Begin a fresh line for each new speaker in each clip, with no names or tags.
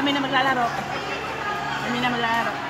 kami na maglalaro. Kami na maglalaro.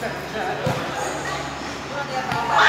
Thank ya, you.